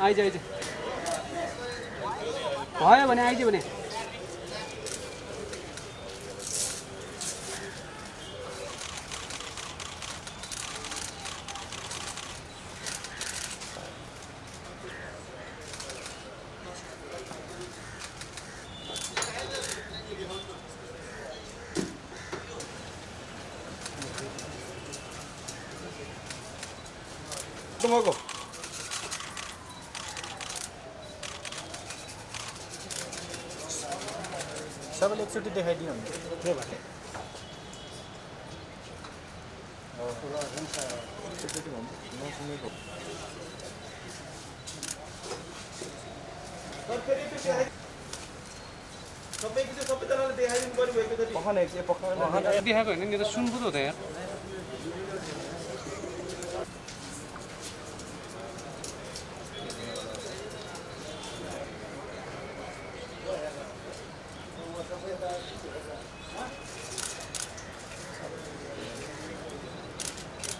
आइज आइज भयो भने आइज भने तुम्हाको सबैले एकचोटि देखाइदियो भने के भने एकचोटि नसुनेको पखान एक पखान देखाएको होइन नि त सुनको त हो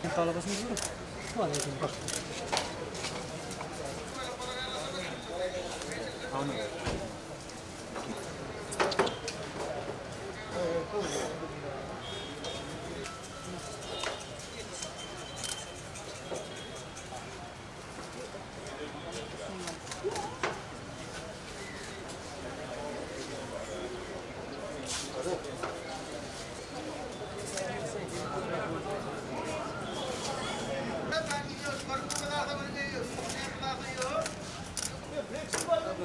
την πάλα πας μου Πού άλλα την πάλα. Πάμε.